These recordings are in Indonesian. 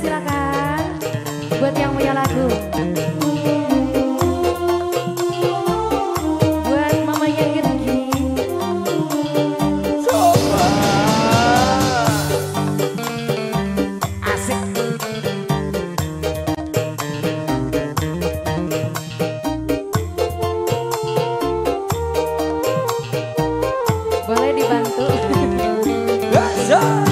silakan buat yang punya lagu. Boleh dibantu. Yeah.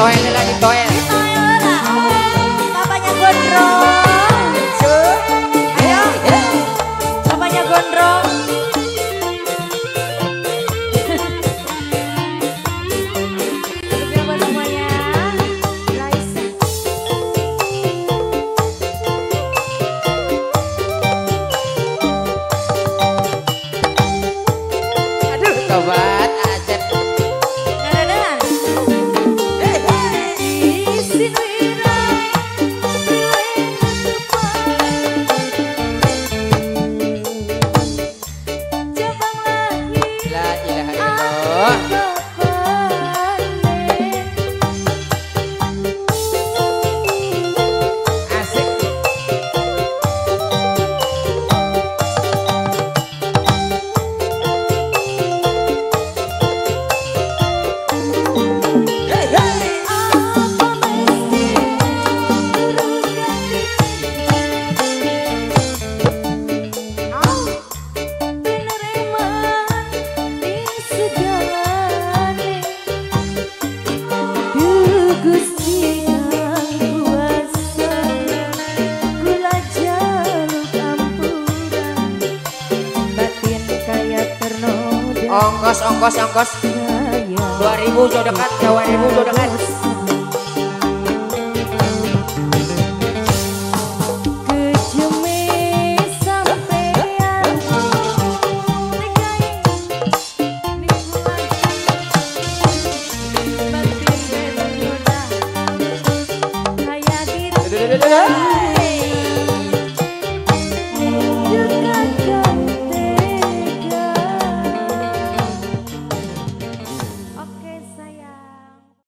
Estoy en el 啊。ongkos ongkos ongkos. 2000 sudah dekat 2000 sudah dekat.